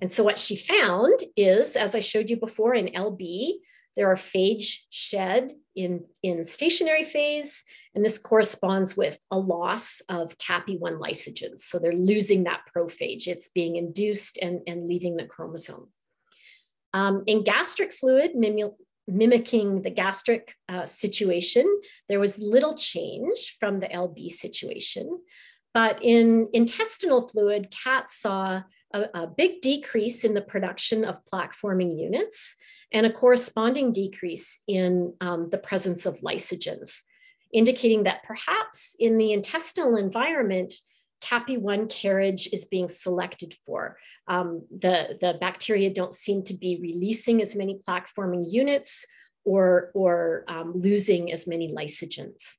And so what she found is, as I showed you before in LB, there are phage shed in, in stationary phase, and this corresponds with a loss of CAPI1 lysogens. So they're losing that prophage. It's being induced and, and leaving the chromosome. Um, in gastric fluid, mimicking the gastric uh, situation, there was little change from the LB situation. But in intestinal fluid, cats saw a, a big decrease in the production of plaque forming units and a corresponding decrease in um, the presence of lysogens, indicating that perhaps in the intestinal environment, CAPI1 carriage is being selected for. Um, the, the bacteria don't seem to be releasing as many plaque forming units or, or um, losing as many lysogens.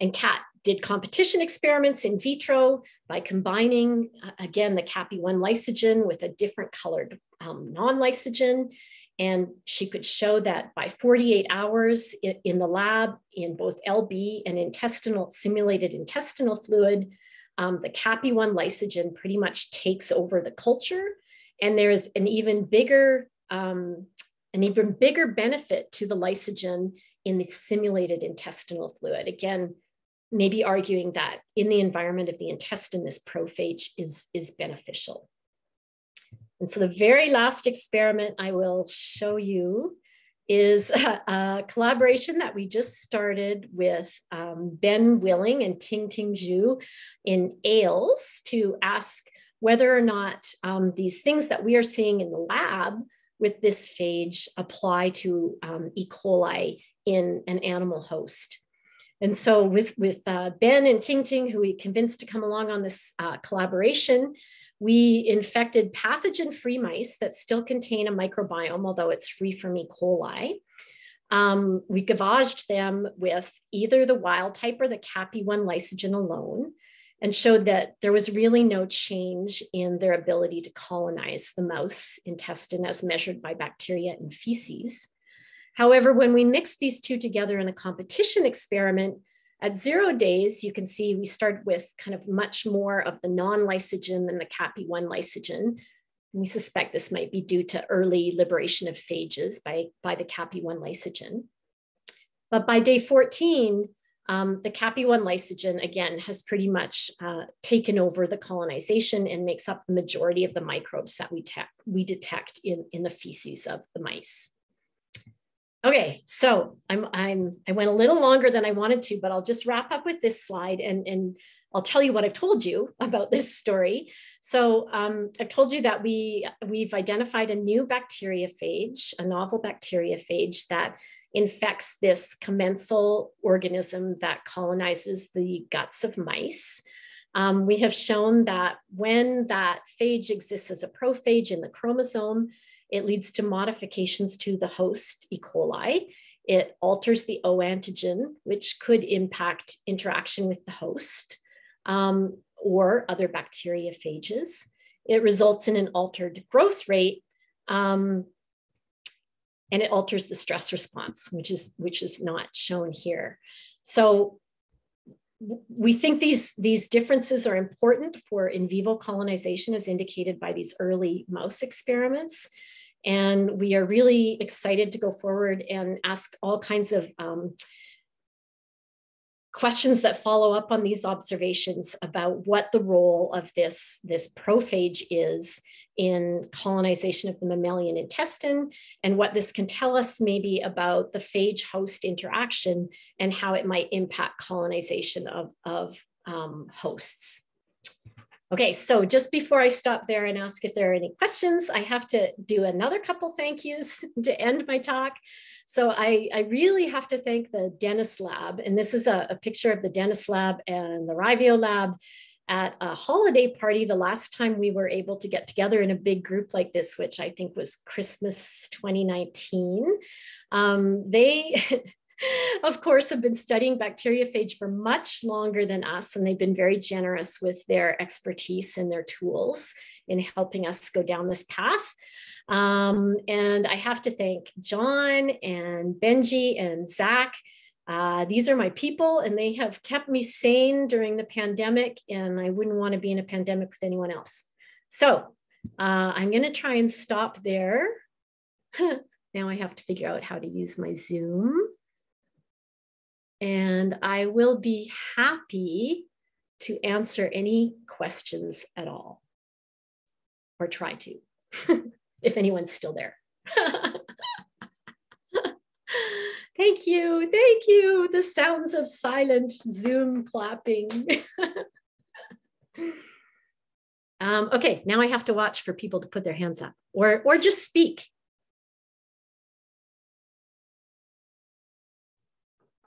And Kat did competition experiments in vitro by combining, uh, again, the CAPI1 lysogen with a different colored um, non-lysogen. And she could show that by 48 hours in, in, the lab, in both LB and intestinal, simulated intestinal fluid, um, the CAPI1 lysogen pretty much takes over the culture. And there's an even bigger, um, an even bigger benefit to the lysogen in the simulated intestinal fluid. Again, maybe arguing that in the environment of the intestine, this prophage is, is beneficial. And so the very last experiment I will show you is a, a collaboration that we just started with um, Ben Willing and Ting Ting Zhu in AILS to ask whether or not um, these things that we are seeing in the lab with this phage apply to um, E. coli in an animal host. And so with, with uh, Ben and Ting Ting, who we convinced to come along on this uh, collaboration, we infected pathogen-free mice that still contain a microbiome, although it's free from E. coli. Um, we gavaged them with either the wild type or the CAPI1 lysogen alone and showed that there was really no change in their ability to colonize the mouse intestine as measured by bacteria and feces. However, when we mix these two together in a competition experiment, at zero days, you can see we start with kind of much more of the non-lysogen than the CAPI1 lysogen. And we suspect this might be due to early liberation of phages by, by the CAPI1 lysogen. But by day 14, um, the CAPI1 lysogen, again, has pretty much uh, taken over the colonization and makes up the majority of the microbes that we, we detect in, in the feces of the mice. Okay, so I'm I'm I went a little longer than I wanted to, but I'll just wrap up with this slide and and I'll tell you what I've told you about this story. So um, I've told you that we, we've identified a new bacteriophage, a novel bacteriophage that infects this commensal organism that colonizes the guts of mice. Um, we have shown that when that phage exists as a prophage in the chromosome, it leads to modifications to the host E. coli. It alters the O antigen, which could impact interaction with the host um, or other bacteriophages. It results in an altered growth rate um, and it alters the stress response, which is, which is not shown here. So we think these, these differences are important for in vivo colonization as indicated by these early mouse experiments. And we are really excited to go forward and ask all kinds of um, questions that follow up on these observations about what the role of this, this prophage is in colonization of the mammalian intestine and what this can tell us maybe about the phage host interaction and how it might impact colonization of, of um, hosts. Okay, so just before I stop there and ask if there are any questions, I have to do another couple thank yous to end my talk. So I, I really have to thank the Dennis Lab, and this is a, a picture of the Dennis Lab and the Rivio Lab at a holiday party the last time we were able to get together in a big group like this, which I think was Christmas 2019. Um, they of course, have been studying bacteriophage for much longer than us, and they've been very generous with their expertise and their tools in helping us go down this path. Um, and I have to thank John and Benji and Zach. Uh, these are my people, and they have kept me sane during the pandemic, and I wouldn't want to be in a pandemic with anyone else. So uh, I'm going to try and stop there. now I have to figure out how to use my Zoom. And I will be happy to answer any questions at all, or try to, if anyone's still there. thank you, thank you. The sounds of silent Zoom clapping. um, okay, now I have to watch for people to put their hands up or, or just speak.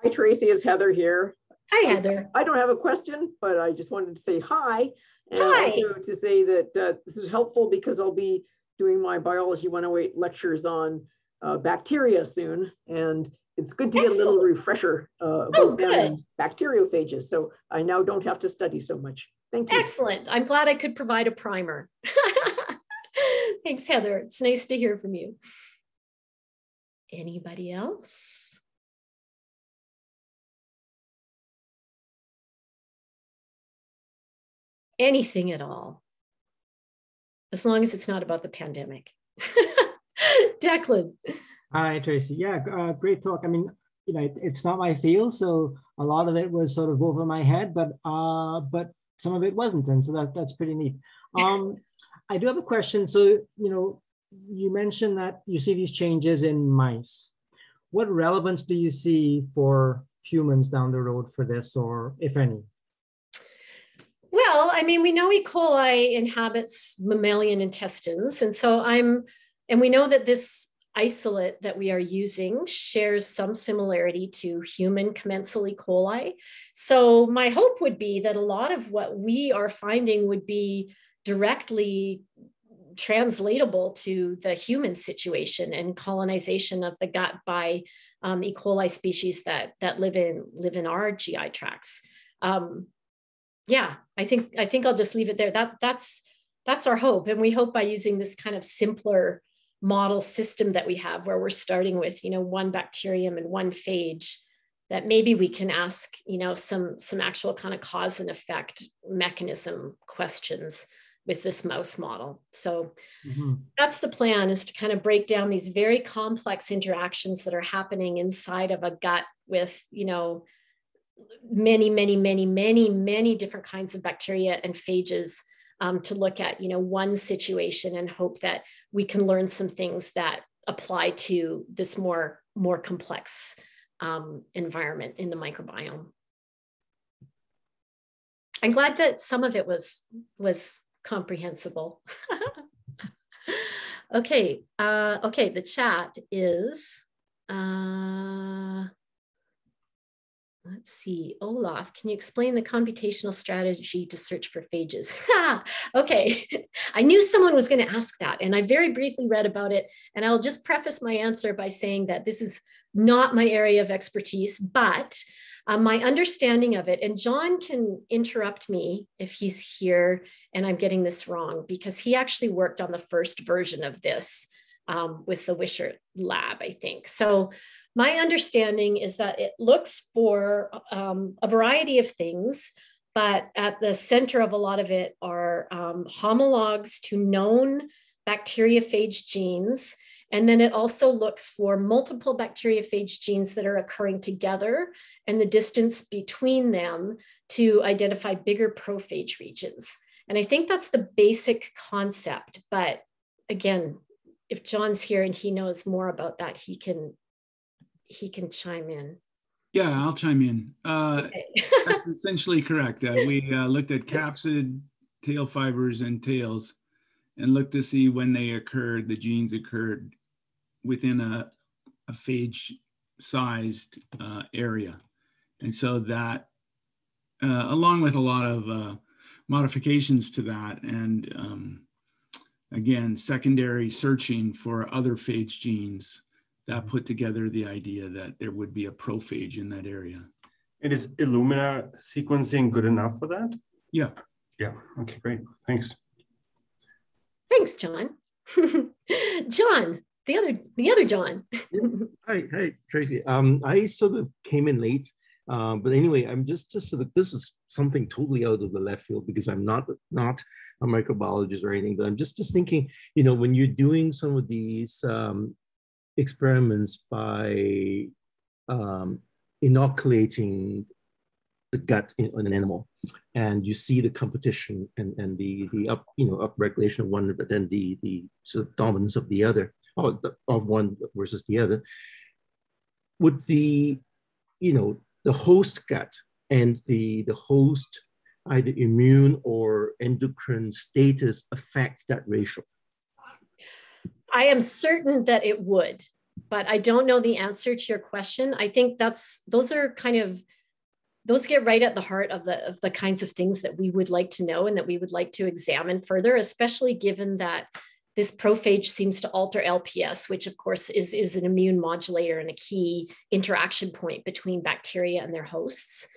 Hi, Tracy, is Heather here. Hi, Heather. I don't have a question, but I just wanted to say hi. And hi. to say that uh, this is helpful because I'll be doing my Biology 108 lectures on uh, bacteria soon. And it's good to Excellent. get a little refresher uh, about oh, bacteriophages. So I now don't have to study so much. Thank you. Excellent. I'm glad I could provide a primer. Thanks, Heather. It's nice to hear from you. Anybody else? Anything at all, as long as it's not about the pandemic. Declan. Hi, Tracy. Yeah, uh, great talk. I mean, you know, it, it's not my field, so a lot of it was sort of over my head, but uh, but some of it wasn't, and so that that's pretty neat. Um, I do have a question. So, you know, you mentioned that you see these changes in mice. What relevance do you see for humans down the road for this, or if any? Well, I mean, we know E. coli inhabits mammalian intestines. And so I'm, and we know that this isolate that we are using shares some similarity to human commensal E. coli. So my hope would be that a lot of what we are finding would be directly translatable to the human situation and colonization of the gut by um, E. coli species that, that live in live in our GI tracts. Um, yeah, I think I think I'll just leave it there. That that's that's our hope, and we hope by using this kind of simpler model system that we have, where we're starting with you know one bacterium and one phage, that maybe we can ask you know some some actual kind of cause and effect mechanism questions with this mouse model. So mm-hmm. that's the plan is to kind of break down these very complex interactions that are happening inside of a gut with, you know, many, many, many, many, many different kinds of bacteria and phages um, to look at, you know, one situation and hope that we can learn some things that apply to this more, more complex um, environment in the microbiome. I'm glad that some of it was was comprehensible. okay, uh, okay, the chat is, uh, let's see, Olaf, can you explain the computational strategy to search for phages? okay, I knew someone was gonna ask that and I very briefly read about it and I'll just preface my answer by saying that this is not my area of expertise, but uh, my understanding of it, and John can interrupt me if he's here and I'm getting this wrong, because he actually worked on the first version of this um, with the Wishart lab, I think. So my understanding is that it looks for um, a variety of things, but at the center of a lot of it are um, homologs to known bacteriophage genes and then it also looks for multiple bacteriophage genes that are occurring together and the distance between them to identify bigger prophage regions. And I think that's the basic concept. But again, if John's here and he knows more about that, he can he can chime in. Yeah, I'll chime in. Uh, okay. that's essentially correct. Uh, we uh, looked at capsid, tail fibers, and tails, and looked to see when they occurred, the genes occurred within a, a phage sized uh, area. And so that, uh, along with a lot of uh, modifications to that, and um, again, secondary searching for other phage genes, that put together the idea that there would be a prophage in that area. And is Illumina sequencing good enough for that? Yeah. Yeah. Okay, great. Thanks. Thanks, John. John, the other the other John. Hi, hi, Tracy. Um, I sort of came in late, um, but anyway, I'm just just sort of this is something totally out of the left field because I'm not not a microbiologist or anything, but I'm just just thinking, you know, when you're doing some of these um, experiments by um, inoculating the gut in, in, an animal and you see the competition and, and the, the up, you know, up regulation of one, but then the, the sort of dominance of the other of one versus the other, would the, you know, the host gut and the, the host either immune or endocrine status affect that ratio? I am certain that it would, but I don't know the answer to your question. I think that's those are kind of those get right at the heart of the of the kinds of things that we would like to know and that we would like to examine further, especially given that this prophage seems to alter LPS, which of course is, is an immune modulator and a key interaction point between bacteria and their hosts.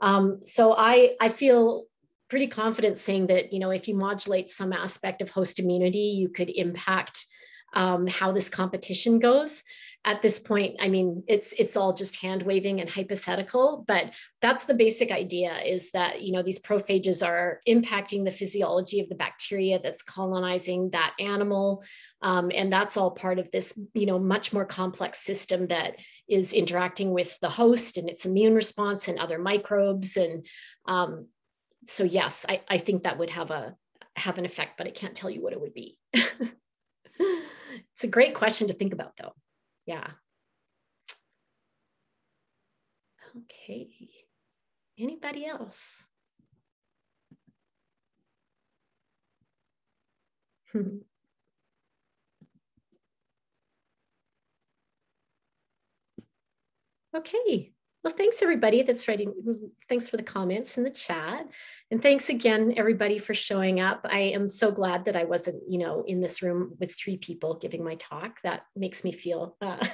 Um, so I, I feel pretty confident saying that, you know, if you modulate some aspect of host immunity, you could impact um, how this competition goes. At this point i mean it's it's all just hand waving and hypothetical but that's the basic idea is that you know these prophages are impacting the physiology of the bacteria that's colonizing that animal. Um, and that's all part of this you know much more complex system that is interacting with the host and its immune response and other microbes. And um, so yes I, I think that would have a have an effect but i can't tell you what it would be it's a great question to think about though yeah. Okay. Anybody else? okay. Well, thanks everybody that's writing. Thanks for the comments in the chat. And thanks again, everybody for showing up. I am so glad that I wasn't, you know, in this room with three people giving my talk. That makes me feel uh,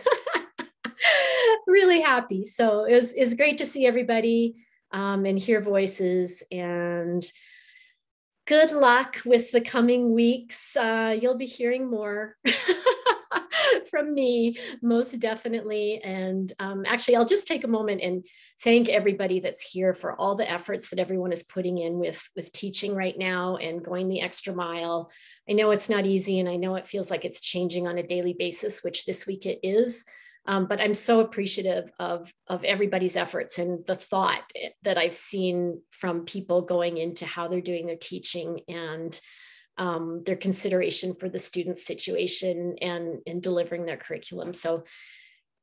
really happy. So it was, it was great to see everybody um, and hear voices and good luck with the coming weeks. Uh, you'll be hearing more. from me, most definitely. And um, actually, I'll just take a moment and thank everybody that's here for all the efforts that everyone is putting in with, with teaching right now and going the extra mile. I know it's not easy, and I know it feels like it's changing on a daily basis, which this week it is. Um, but I'm so appreciative of, of everybody's efforts and the thought that I've seen from people going into how they're doing their teaching and um, their consideration for the student situation and in delivering their curriculum. So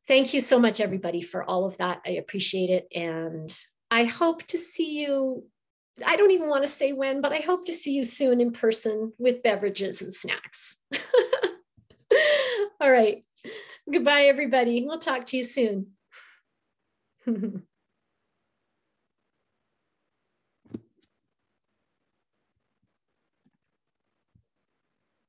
thank you so much, everybody, for all of that. I appreciate it. And I hope to see you. I don't even want to say when, but I hope to see you soon in person with beverages and snacks. all right. Goodbye, everybody. We'll talk to you soon.